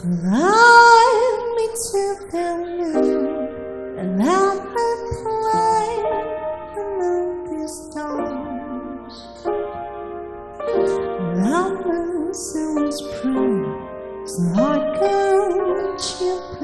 Drive me to the moon, and I play among the stars. Love sounds prone, it's like a you.